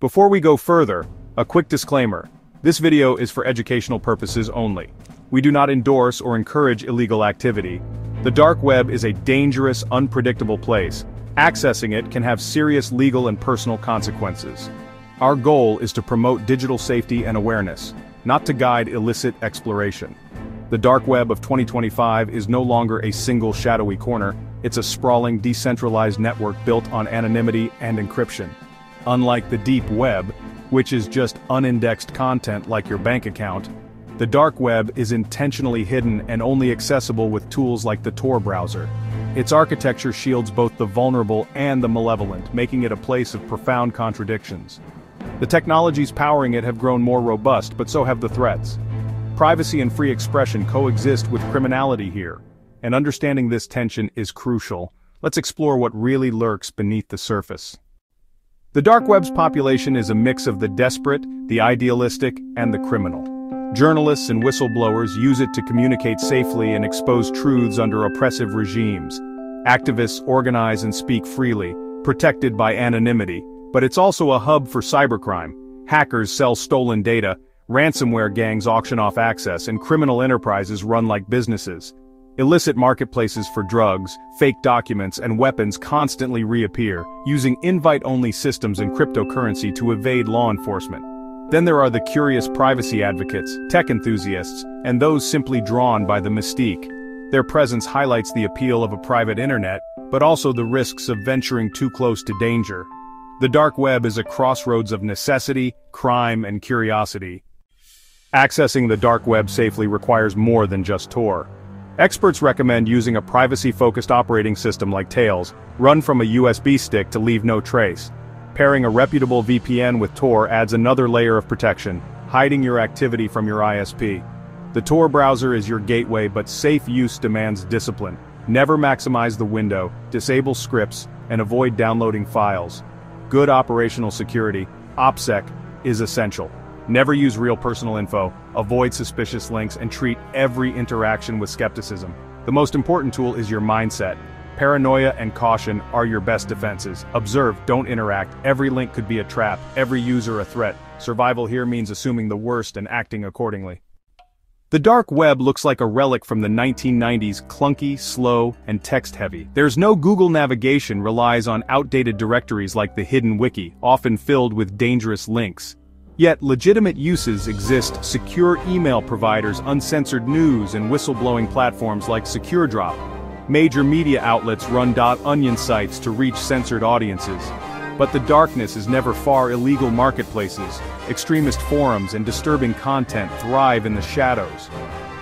Before we go further, a quick disclaimer. This video is for educational purposes only. We do not endorse or encourage illegal activity. The dark web is a dangerous, unpredictable place. Accessing it can have serious legal and personal consequences. Our goal is to promote digital safety and awareness, not to guide illicit exploration. The dark web of 2025 is no longer a single shadowy corner, it's a sprawling decentralized network built on anonymity and encryption. Unlike the deep web, which is just unindexed content like your bank account, the dark web is intentionally hidden and only accessible with tools like the Tor browser. Its architecture shields both the vulnerable and the malevolent, making it a place of profound contradictions. The technologies powering it have grown more robust, but so have the threats. Privacy and free expression coexist with criminality here, and understanding this tension is crucial. Let's explore what really lurks beneath the surface. The dark web's population is a mix of the desperate, the idealistic, and the criminal. Journalists and whistleblowers use it to communicate safely and expose truths under oppressive regimes. Activists organize and speak freely, protected by anonymity, but it's also a hub for cybercrime. Hackers sell stolen data, ransomware gangs auction off access, and criminal enterprises run like businesses. Illicit marketplaces for drugs, fake documents, and weapons constantly reappear, using invite-only systems and cryptocurrency to evade law enforcement. Then there are the curious privacy advocates, tech enthusiasts, and those simply drawn by the mystique. Their presence highlights the appeal of a private internet, but also the risks of venturing too close to danger. The dark web is a crossroads of necessity, crime, and curiosity. Accessing the dark web safely requires more than just Tor. Experts recommend using a privacy-focused operating system like Tails, run from a USB stick to leave no trace. Pairing a reputable VPN with Tor adds another layer of protection, hiding your activity from your ISP. The Tor browser is your gateway but safe use demands discipline. Never maximize the window, disable scripts, and avoid downloading files. Good operational security, OPSEC, is essential. Never use real personal info, avoid suspicious links, and treat every interaction with skepticism. The most important tool is your mindset. Paranoia and caution are your best defenses. Observe, don't interact. Every link could be a trap, every user a threat. Survival here means assuming the worst and acting accordingly. The dark web looks like a relic from the 1990s clunky, slow, and text-heavy. There's no Google navigation relies on outdated directories like the hidden wiki, often filled with dangerous links. Yet legitimate uses exist secure email providers uncensored news and whistleblowing platforms like SecureDrop, Major media outlets run .onion sites to reach censored audiences. But the darkness is never far illegal marketplaces, extremist forums and disturbing content thrive in the shadows.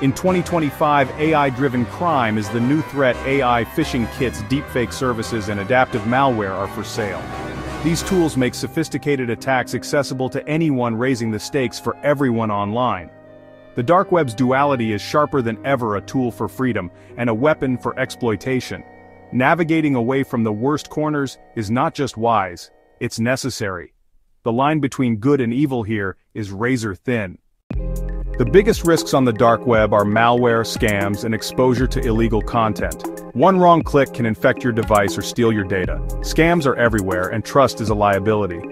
In 2025 AI-driven crime is the new threat AI phishing kits deepfake services and adaptive malware are for sale. These tools make sophisticated attacks accessible to anyone raising the stakes for everyone online. The dark web's duality is sharper than ever a tool for freedom, and a weapon for exploitation. Navigating away from the worst corners is not just wise, it's necessary. The line between good and evil here is razor thin. The biggest risks on the dark web are malware, scams, and exposure to illegal content. One wrong click can infect your device or steal your data. Scams are everywhere, and trust is a liability.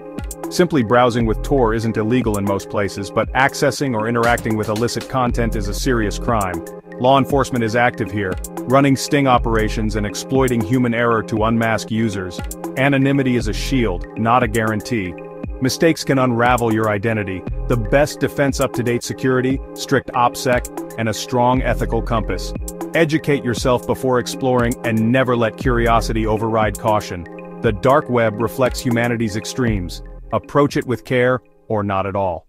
Simply browsing with Tor isn't illegal in most places, but accessing or interacting with illicit content is a serious crime. Law enforcement is active here, running sting operations and exploiting human error to unmask users. Anonymity is a shield, not a guarantee. Mistakes can unravel your identity. The best defense up-to-date security, strict OPSEC, and a strong ethical compass. Educate yourself before exploring and never let curiosity override caution. The dark web reflects humanity's extremes. Approach it with care, or not at all.